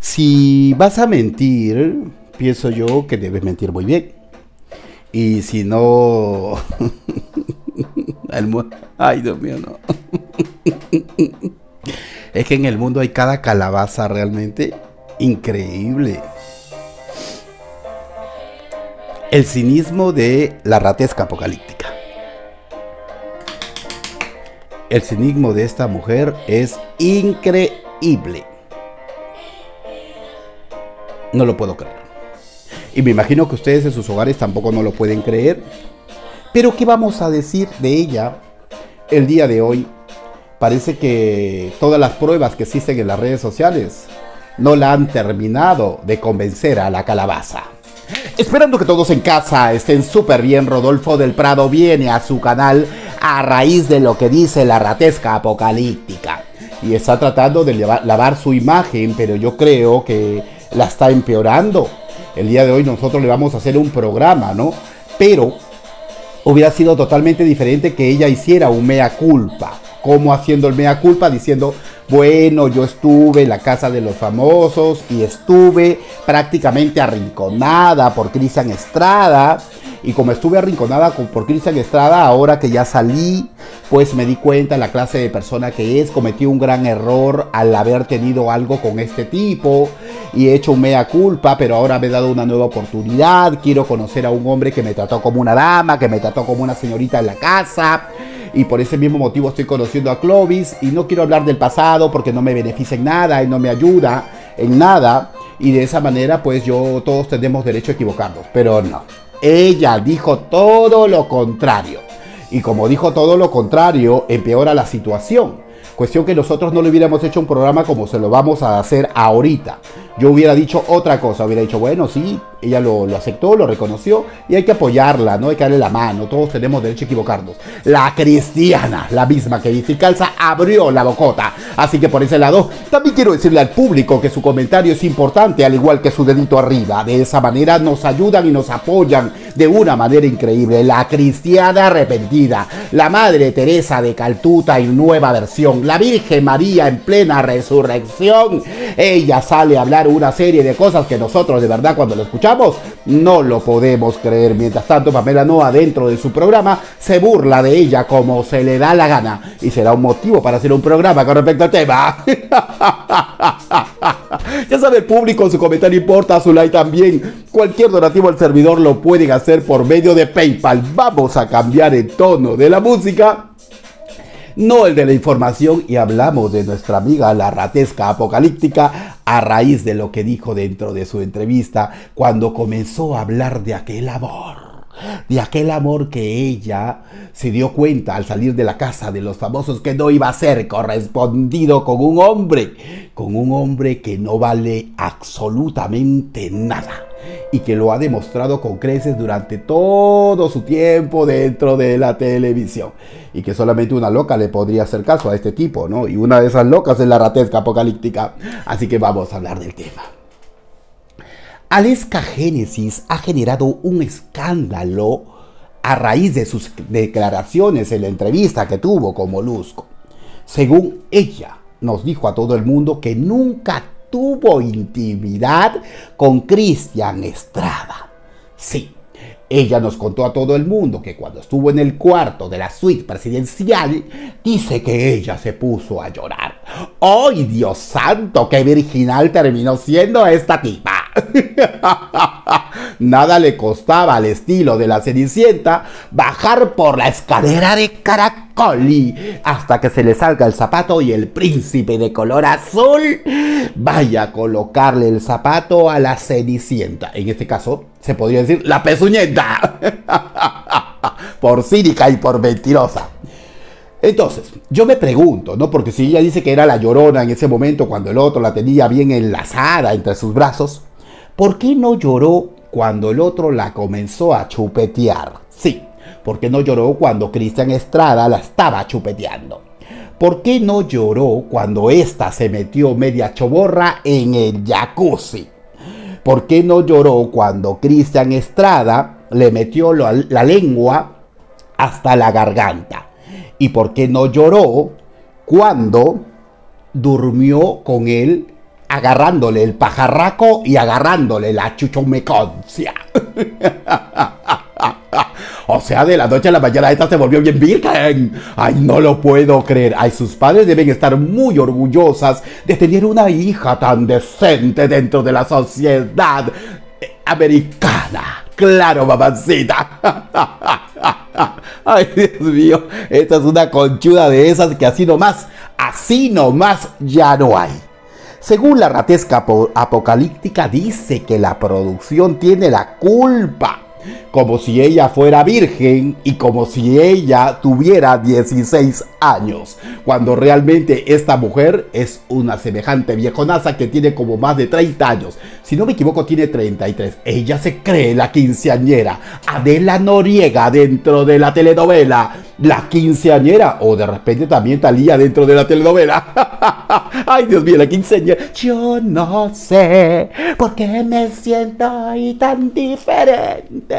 Si vas a mentir, pienso yo que debes mentir muy bien. Y si no... Ay, Dios mío, no. es que en el mundo hay cada calabaza realmente increíble. El cinismo de la ratesca apocalíptica. El cinismo de esta mujer es increíble. No lo puedo creer. Y me imagino que ustedes en sus hogares tampoco no lo pueden creer. Pero ¿qué vamos a decir de ella el día de hoy? Parece que todas las pruebas que existen en las redes sociales no la han terminado de convencer a la calabaza. Esperando que todos en casa estén súper bien, Rodolfo del Prado viene a su canal a raíz de lo que dice la ratesca apocalíptica. Y está tratando de lavar su imagen, pero yo creo que la está empeorando. El día de hoy nosotros le vamos a hacer un programa, ¿no? Pero hubiera sido totalmente diferente que ella hiciera un mea culpa. Como haciendo el mea culpa diciendo, bueno, yo estuve en la casa de los famosos y estuve prácticamente arrinconada por Cristian Estrada. Y como estuve arrinconada por Cristian Estrada, ahora que ya salí, pues me di cuenta la clase de persona que es. Cometí un gran error al haber tenido algo con este tipo y he hecho un mea culpa, pero ahora me he dado una nueva oportunidad. Quiero conocer a un hombre que me trató como una dama, que me trató como una señorita en la casa y por ese mismo motivo estoy conociendo a Clovis y no quiero hablar del pasado porque no me beneficia en nada y no me ayuda en nada y de esa manera pues yo todos tenemos derecho a equivocarnos, pero no. Ella dijo todo lo contrario y como dijo todo lo contrario empeora la situación. Cuestión que nosotros no le hubiéramos hecho un programa como se lo vamos a hacer ahorita. Yo hubiera dicho otra cosa, hubiera dicho, bueno, sí, ella lo, aceptó, lo reconoció y hay que apoyarla, no hay que darle la mano, todos tenemos derecho a equivocarnos. La cristiana, la misma que dice calza, abrió la bocota. Así que por ese lado, también quiero decirle al público que su comentario es importante, al igual que su dedito arriba. De esa manera nos ayudan y nos apoyan de una manera increíble. La cristiana arrepentida, la Madre Teresa de Caltuta en nueva versión, la Virgen María en plena resurrección. Ella sale a hablar una serie de cosas que nosotros de verdad cuando lo escuchamos no lo podemos creer. Mientras tanto, Pamela Noa, dentro de su programa, se burla de ella como se le da la gana. Y será un motivo para hacer un programa con respecto al tema. ya sabe el público, su comentario importa, su like también. Cualquier donativo al servidor lo pueden hacer por medio de PayPal. Vamos a cambiar el tono de la música no el de la información, y hablamos de nuestra amiga la ratesca apocalíptica a raíz de lo que dijo dentro de su entrevista cuando comenzó a hablar de aquel amor de aquel amor que ella se dio cuenta al salir de la casa de los famosos que no iba a ser correspondido con un hombre, con un hombre que no vale absolutamente nada y que lo ha demostrado con creces durante todo su tiempo dentro de la televisión. Y que solamente una loca le podría hacer caso a este tipo, ¿no? Y una de esas locas es la ratesca apocalíptica. Así que vamos a hablar del tema. Aleska Génesis ha generado un escándalo a raíz de sus declaraciones en la entrevista que tuvo con Molusco. Según ella, nos dijo a todo el mundo que nunca tuvo intimidad con Cristian Estrada. Sí, ella nos contó a todo el mundo que cuando estuvo en el cuarto de la suite presidencial, dice que ella se puso a llorar. ¡Ay, Dios santo! ¡Qué virginal terminó siendo esta tipa! Nada le costaba al estilo de la Cenicienta bajar por la escalera de Caracoli hasta que se le salga el zapato y el príncipe de color azul vaya a colocarle el zapato a la Cenicienta. En este caso, se podría decir la pezuñeta. por cínica y por mentirosa. Entonces, yo me pregunto, ¿no? Porque si ella dice que era la llorona en ese momento cuando el otro la tenía bien enlazada entre sus brazos, ¿Por qué no lloró cuando el otro la comenzó a chupetear? Sí, ¿por qué no lloró cuando Cristian Estrada la estaba chupeteando? ¿Por qué no lloró cuando ésta se metió media choborra en el jacuzzi? ¿Por qué no lloró cuando Cristian Estrada le metió la, la lengua hasta la garganta? ¿Y por qué no lloró cuando durmió con él agarrándole el pajarraco y agarrándole la chuchomeconcia. O sea, de la noche a la mañana esta se volvió bien virgen. Ay, no lo puedo creer. Ay, sus padres deben estar muy orgullosas de tener una hija tan decente dentro de la sociedad americana. Claro, mamacita. Ay, Dios mío, esta es una conchuda de esas que así nomás, así nomás ya no hay. Según la ratesca apocalíptica, dice que la producción tiene la culpa como si ella fuera virgen y como si ella tuviera 16 años, cuando realmente esta mujer es una semejante viejonaza que tiene como más de 30 años. Si no me equivoco, tiene 33. Ella se cree la quinceañera, Adela Noriega dentro de la telenovela, la quinceañera, o de repente también Talía dentro de la telenovela. Ay, Dios mío, la quinceañera. Yo no sé por qué me siento ahí tan diferente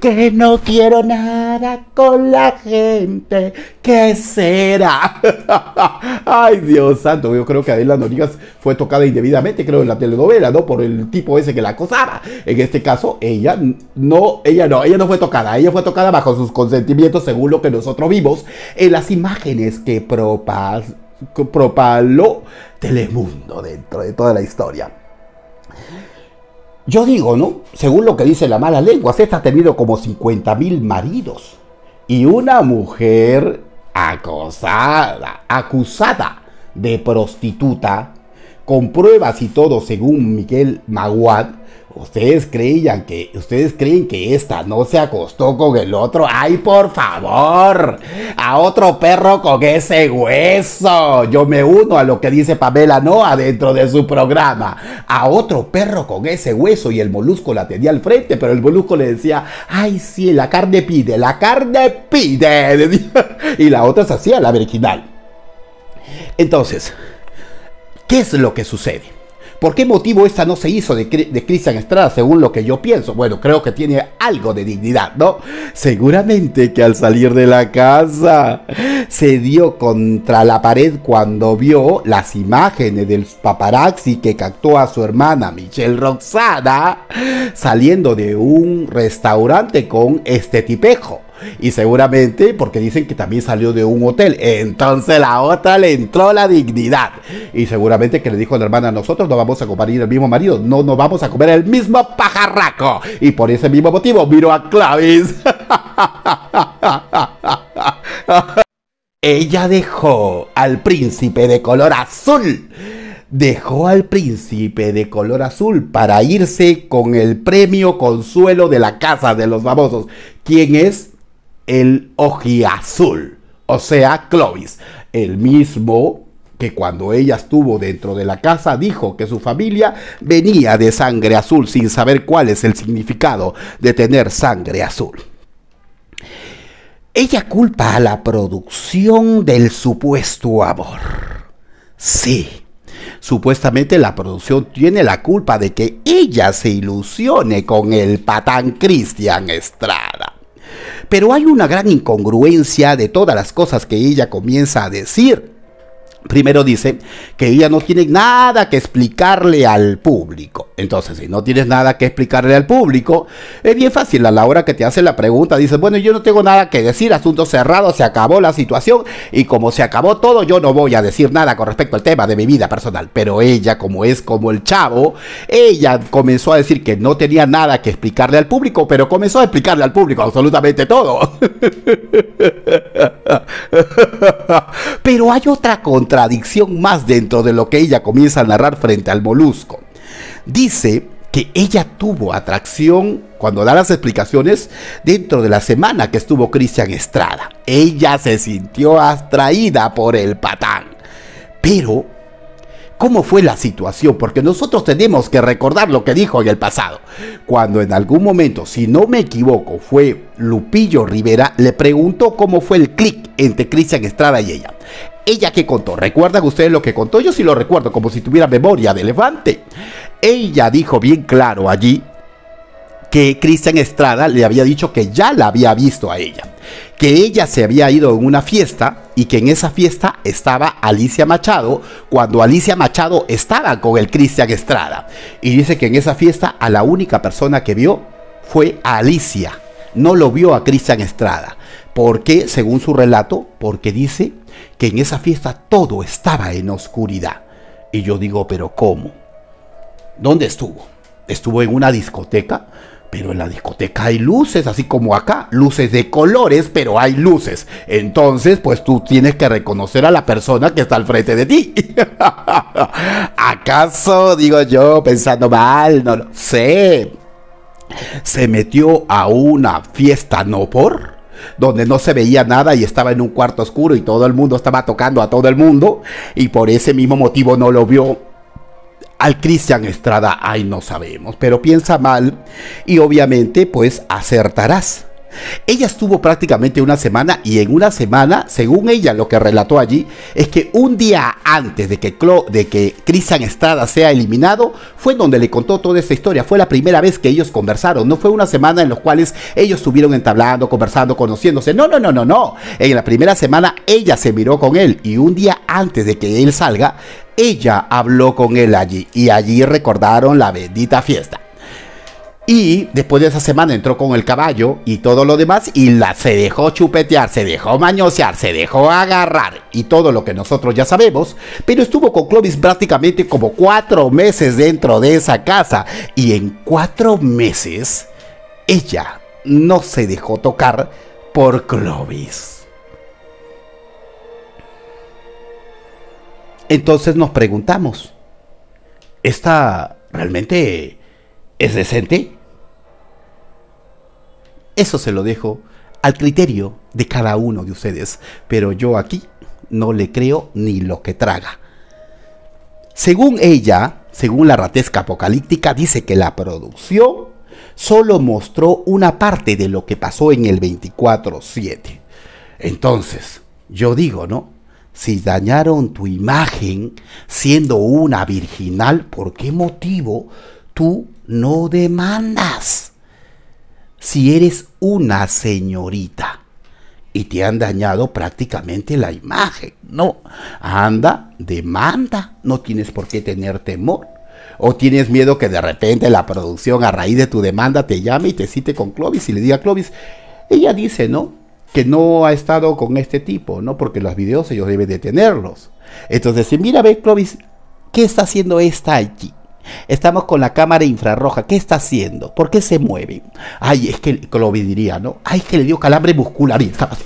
que no quiero nada con la gente. ¿Qué será? Ay, Dios santo, yo creo que Adela Norigas fue tocada indebidamente, creo, en la telenovela, ¿no? Por el tipo ese que la acosaba. En este caso, ella no, ella no, ella no fue tocada, ella fue tocada bajo sus consentimientos, según lo que nosotros vimos en las imágenes que propaló Telemundo dentro de toda la historia. Yo digo, ¿no? Según lo que dice la mala lengua, esta ha tenido como 50 mil maridos. Y una mujer acosada, acusada de prostituta, con pruebas y todo, según Miguel Maguad, Ustedes creían que, ustedes creen que esta no se acostó con el otro. ¡Ay, por favor! A otro perro con ese hueso. Yo me uno a lo que dice Pamela Noa dentro de su programa. A otro perro con ese hueso y el molusco la tenía al frente, pero el molusco le decía, ¡ay, sí, la carne pide, la carne pide! Y la otra se hacía la original. Entonces, ¿qué es lo que sucede? ¿Por qué motivo esta no se hizo de, Cristian Estrada según lo que yo pienso? Bueno, creo que tiene algo de dignidad, ¿no? Seguramente que al salir de la casa se dio contra la pared cuando vio las imágenes del paparazzi que captó a su hermana Michelle Roxana saliendo de un restaurante con este tipejo. Y seguramente porque dicen que también salió de un hotel. Entonces la otra le entró la dignidad. Y seguramente que le dijo a la hermana, nosotros no vamos a compartir el mismo marido, no nos vamos a comer el mismo pajarraco. Y por ese mismo motivo miro a Clavis. Ella dejó al príncipe de color azul dejó al príncipe de color azul para irse con el premio consuelo de la casa de los famosos. ¿Quién es? El ojiazul, o sea, Clovis, el mismo que cuando ella estuvo dentro de la casa dijo que su familia venía de sangre azul sin saber cuál es el significado de tener sangre azul. Ella culpa a la producción del supuesto amor. Sí, supuestamente la producción tiene la culpa de que ella se ilusione con el patán Cristian Estrada. Pero hay una gran incongruencia de todas las cosas que ella comienza a decir. Primero dice que ella no tiene nada que explicarle al público. Entonces, si no tienes nada que explicarle al público, es bien fácil. A la hora que te hace la pregunta, dices, bueno, yo no tengo nada que decir, asunto cerrado, se acabó la situación y como se acabó todo, yo no voy a decir nada con respecto al tema de mi vida personal. Pero ella, como es como el chavo, ella comenzó a decir que no tenía nada que explicarle al público, pero comenzó a explicarle al público absolutamente todo. pero hay otra contra contradicción más dentro de lo que ella comienza a narrar frente al molusco. Dice que ella tuvo atracción cuando da las explicaciones dentro de la semana que estuvo Cristian Estrada. Ella se sintió atraída por el patán. Pero cómo fue la situación, porque nosotros tenemos que recordar lo que dijo en el pasado. Cuando en algún momento, si no me equivoco, fue Lupillo Rivera, le preguntó cómo fue el clic entre Cristian Estrada y ella. Ella que contó, ¿recuerdan ustedes lo que contó? Yo sí lo recuerdo, como si tuviera memoria de elefante. Ella dijo bien claro allí que Cristian Estrada le había dicho que ya la había visto a ella, que ella se había ido en una fiesta y que en esa fiesta estaba Alicia Machado cuando Alicia Machado estaba con el Cristian Estrada. Y dice que en esa fiesta a la única persona que vio fue a Alicia, no lo vio a Cristian Estrada. ¿Por qué? Según su relato, porque dice que en esa fiesta todo estaba en oscuridad. Y yo digo, pero ¿cómo? ¿Dónde estuvo? ¿Estuvo en una discoteca? Pero en la discoteca hay luces, así como acá, luces de colores, pero hay luces. Entonces, pues tú tienes que reconocer a la persona que está al frente de ti. ¿Acaso, digo yo, pensando mal? No lo sé. Se metió a una fiesta no por donde no se veía nada y estaba en un cuarto oscuro y todo el mundo estaba tocando a todo el mundo y por ese mismo motivo no lo vio al Cristian Estrada, ay no sabemos, pero piensa mal y obviamente pues acertarás. Ella estuvo prácticamente una semana y en una semana, según ella lo que relató allí, es que un día antes de que, de que Cristian Estrada sea eliminado, fue donde le contó toda esta historia. Fue la primera vez que ellos conversaron. No fue una semana en la cuales ellos estuvieron entablando, conversando, conociéndose. No, no, no, no, no. En la primera semana ella se miró con él y un día antes de que él salga, ella habló con él allí y allí recordaron la bendita fiesta. Y después de esa semana entró con el caballo y todo lo demás y la, se dejó chupetear, se dejó mañosear, se dejó agarrar y todo lo que nosotros ya sabemos. Pero estuvo con Clovis prácticamente como cuatro meses dentro de esa casa y en cuatro meses ella no se dejó tocar por Clovis. Entonces nos preguntamos, ¿esta realmente es decente? Eso se lo dejo al criterio de cada uno de ustedes, pero yo aquí no le creo ni lo que traga. Según ella, según la ratesca apocalíptica, dice que la producción solo mostró una parte de lo que pasó en el 24-7. Entonces, yo digo, ¿no? Si dañaron tu imagen siendo una virginal, ¿por qué motivo tú no demandas? Si eres una señorita y te han dañado prácticamente la imagen, no, anda, demanda, no tienes por qué tener temor. O tienes miedo que de repente la producción a raíz de tu demanda te llame y te cite con Clovis y le diga a Clovis, ella dice, ¿no? Que no ha estado con este tipo, ¿no? Porque los videos ellos deben de tenerlos. Entonces, mira, ve Clovis, ¿qué está haciendo esta allí? Estamos con la cámara infrarroja. ¿Qué está haciendo? ¿Por qué se mueve? Ay, es que Clovis diría, ¿no? Ay, es que le dio calambre muscular y estaba así.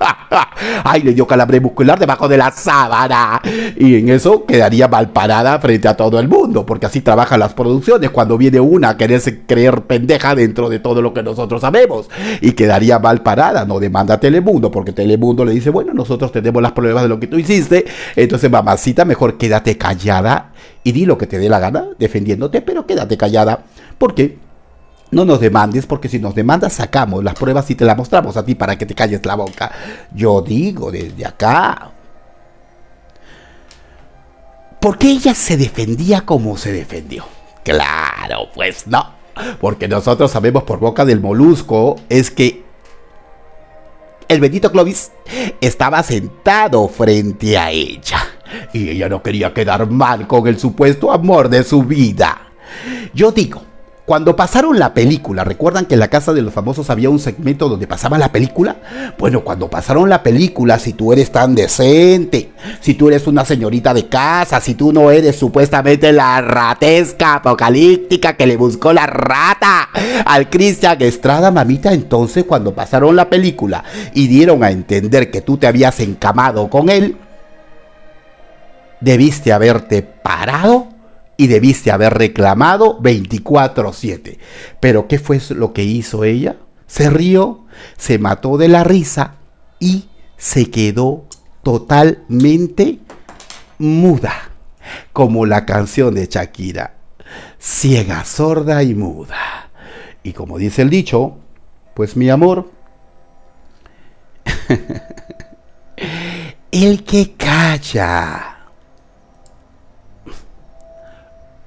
Ay, le dio calambre muscular debajo de la sábana. Y en eso quedaría mal parada frente a todo el mundo, porque así trabajan las producciones. Cuando viene una a quererse creer pendeja dentro de todo lo que nosotros sabemos, y quedaría mal parada. No demanda a Telemundo, porque Telemundo le dice, bueno, nosotros tenemos las pruebas de lo que tú hiciste. Entonces, mamacita, mejor quédate callada y di lo que te dé la gana defendiéndote, pero quédate callada. Porque no nos demandes porque si nos demandas sacamos las pruebas y te las mostramos a ti para que te calles la boca. Yo digo desde acá. ¿Por qué ella se defendía como se defendió? Claro, pues no. Porque nosotros sabemos por boca del molusco es que el bendito Clovis estaba sentado frente a ella. Y ella no quería quedar mal con el supuesto amor de su vida. Yo digo, cuando pasaron la película, ¿recuerdan que en la Casa de los Famosos había un segmento donde pasaba la película? Bueno, cuando pasaron la película, si tú eres tan decente, si tú eres una señorita de casa, si tú no eres supuestamente la ratesca apocalíptica que le buscó la rata al Cristian Estrada, mamita, entonces cuando pasaron la película y dieron a entender que tú te habías encamado con él, debiste haberte parado y debiste haber reclamado 24/7. Pero ¿qué fue lo que hizo ella? Se rió, se mató de la risa y se quedó totalmente muda, como la canción de Shakira, ciega, sorda y muda. Y como dice el dicho, pues mi amor, el que calla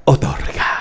otorga.